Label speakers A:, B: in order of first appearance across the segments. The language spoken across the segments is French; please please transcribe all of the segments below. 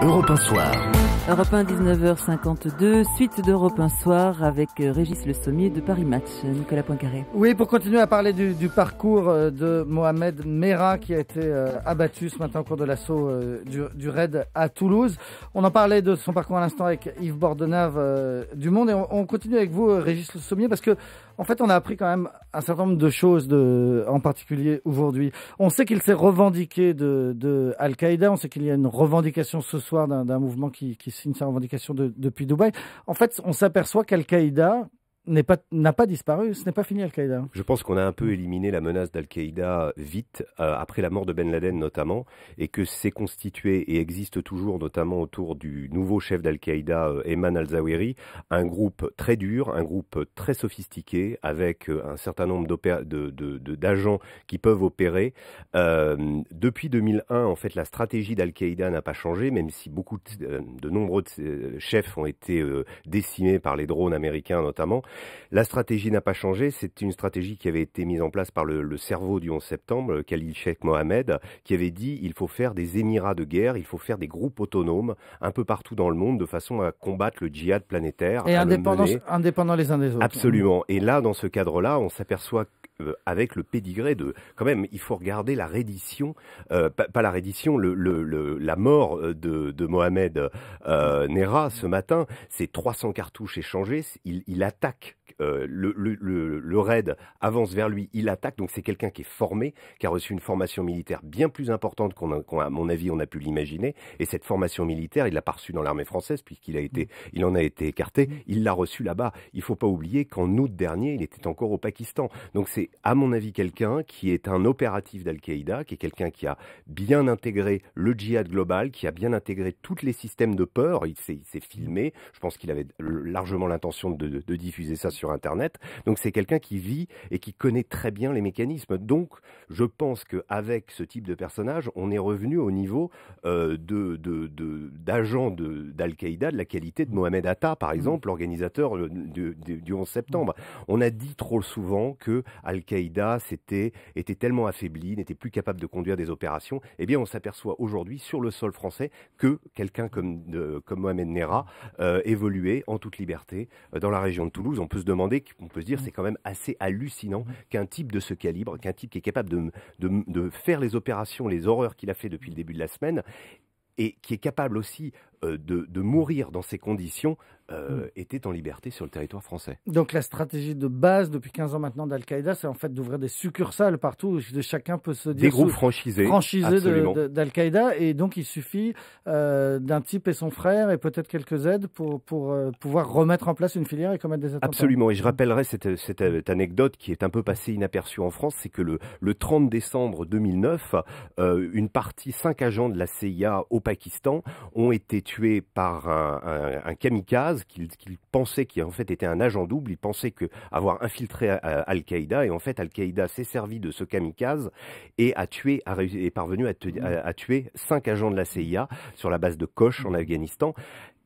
A: Europe 1 Soir.
B: Europe 1, 19h52, suite d'Europe 1 Soir avec euh, Régis Le Sommier de Paris Match. Nicolas Poincaré.
C: Oui, pour continuer à parler du, du parcours euh, de Mohamed Merah qui a été euh, abattu ce matin au cours de l'assaut du, du, raid à Toulouse. On en parlait de son parcours à l'instant avec Yves Bordenave du Monde et on, on, continue avec vous, Régis Le Sommier, parce que en fait, on a appris quand même un certain nombre de choses, de, en particulier aujourd'hui. On sait qu'il s'est revendiqué de, de Al-Qaïda, on sait qu'il y a une revendication ce soir d'un mouvement qui, qui signe sa revendication de, depuis Dubaï. En fait, on s'aperçoit qu'Al-Qaïda, n'a pas, disparu, ce n'est pas fini Al-Qaïda.
D: Je pense qu'on a un peu éliminé la menace d'Al-Qaïda vite, euh, après la mort de Ben Laden notamment, et que c'est constitué et existe toujours, notamment autour du nouveau chef d'Al-Qaïda, euh, al-Zawahiri, un groupe très dur, un groupe très sophistiqué, avec euh, un certain nombre d'agents qui peuvent opérer. Euh, depuis 2001, en fait, la stratégie d'Al-Qaïda n'a pas changé, même si beaucoup de nombreux chefs ont été décimés par les drones américains notamment. La stratégie n'a pas changé. C'est une stratégie qui avait été mise en place par le, cerveau du 11 septembre, Khalil Sheikh Mohamed, qui avait dit il faut faire des émirats de guerre, il faut faire des groupes autonomes un peu partout dans le monde de façon à combattre le djihad planétaire.
C: Et indépendants les uns des autres.
D: Absolument. Et là, dans ce cadre-là, on s'aperçoit euh, avec le pédigré de quand même il faut regarder la reddition euh, pas, la reddition le, la mort euh, de, Mohamed Nera ce matin c'est 300 cartouches échangées il, attaque le, le, le, raid avance vers lui, il attaque. Donc c'est quelqu'un qui est formé, qui a reçu une formation militaire bien plus importante qu'on, qu à mon avis, on a pu l'imaginer. Et cette formation militaire, il l'a pas reçue dans l'armée française puisqu'il a été, il en a été écarté. Il l'a reçue là-bas. Il faut pas oublier qu'en août dernier, il était encore au Pakistan. Donc c'est, à mon avis, quelqu'un qui est un opératif d'Al-Qaïda, qui est quelqu'un qui a bien intégré le djihad global, qui a bien intégré tous les systèmes de peur. Il s'est, filmé. Je pense qu'il avait largement l'intention de, de, de diffuser ça sur Internet. Donc c'est quelqu'un qui vit et qui connaît très bien les mécanismes. Donc je pense qu'avec ce type de personnage, on est revenu au niveau euh, de, d'agents de, d'Al-Qaïda de la qualité de Mohamed Atta, par exemple, l'organisateur du, du, 11 septembre. On a dit trop souvent que Al-Qaïda était, était tellement affaibli, n'était plus capable de conduire des opérations. Eh bien, on s'aperçoit aujourd'hui sur le sol français que quelqu'un comme, comme Mohamed Nera euh, évoluait en toute liberté euh, dans la région de Toulouse. On peut se demander, on peut se dire, c'est quand même assez hallucinant qu'un type de ce calibre, qu'un type qui est capable de, de, de faire les opérations, les horreurs qu'il a fait depuis le début de la semaine, et qui est capable aussi de, de, mourir dans ces conditions euh, mm. était en liberté sur le territoire français.
C: Donc la stratégie de base depuis 15 ans maintenant d'Al-Qaïda, c'est en fait d'ouvrir des succursales partout où chacun peut se dire...
D: Des groupes franchisés.
C: Franchisés d'Al-Qaïda. Et donc il suffit euh, d'un type et son frère et peut-être quelques aides pour, pour euh, pouvoir remettre en place une filière et commettre des attentats.
D: Absolument. Et je rappellerai cette, cette, anecdote qui est un peu passée inaperçue en France, c'est que le, le 30 décembre 2009, euh, une partie, cinq agents de la CIA au Pakistan ont été tué par un, un, kamikaze qu'il pensait qu'il en fait était un agent double. Il pensait que avoir infiltré Al-Qaïda et en fait Al-Qaïda s'est servi de ce kamikaze et a tué, a est parvenu à, à, tuer cinq agents de la CIA sur la base de Koch en Afghanistan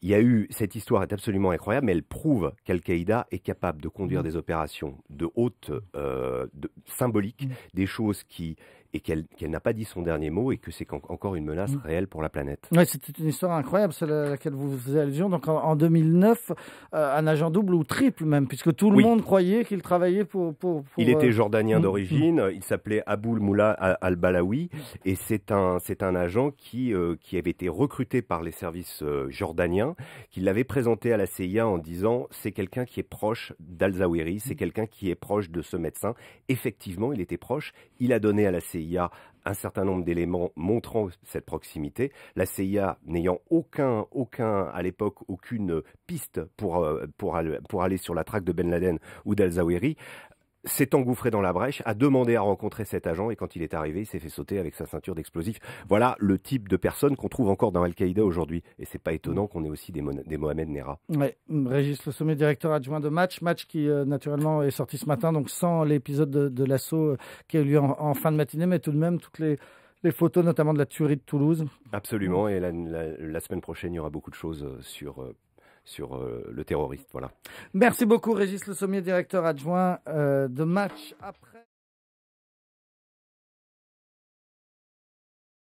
D: il y a eu, cette histoire est absolument incroyable, mais elle prouve qu'Al-Qaïda est capable de conduire des opérations de haute euh, de, symbolique, des choses qui et qu'elle n'a pas dit son dernier mot et que c'est encore une menace mm. réelle pour la planète.
C: Oui, c'était une histoire incroyable, celle à laquelle vous faisiez allusion. Donc en, 2009, euh, un agent double ou triple même, puisque tout le monde croyait qu'il travaillait pour, pour,
D: Il était euh, jordanien mm, d'origine, mm. il s'appelait Aboul Moula al-Balawi et c'est un, c'est un agent qui, euh, qui avait été recruté par les services jordaniens, qui l'avait présenté à la CIA en disant c'est quelqu'un qui est proche d'Al-Zawahiri, c'est quelqu'un qui est proche de ce médecin. Effectivement, il était proche, il a donné à la CIA CIA un certain nombre d'éléments montrant cette proximité. La CIA n'ayant aucun, aucun, à l'époque, aucune piste pour, euh, pour, pour aller sur la traque de Ben Laden ou d'Al-Zawahiri, s'est engouffré dans la brèche, a demandé à rencontrer cet agent et quand il est arrivé, il s'est fait sauter avec sa ceinture d'explosifs. Voilà le type de personne qu'on trouve encore dans Al-Qaïda aujourd'hui. Et c'est pas étonnant qu'on ait aussi des, des Mohamed Nera.
C: Ouais. Régis Le Sommet, directeur adjoint de Match. Match qui, euh, naturellement, est sorti ce matin, donc sans l'épisode de, de l'assaut euh, qui a eu lieu en, fin de matinée, mais tout de même, toutes les, les photos, notamment de la tuerie de Toulouse.
D: Absolument. Et la, la semaine prochaine, il y aura beaucoup de choses euh, sur sur euh, le terroriste. Voilà.
C: Merci beaucoup, Régis Le Sommier, directeur adjoint euh, de Match après.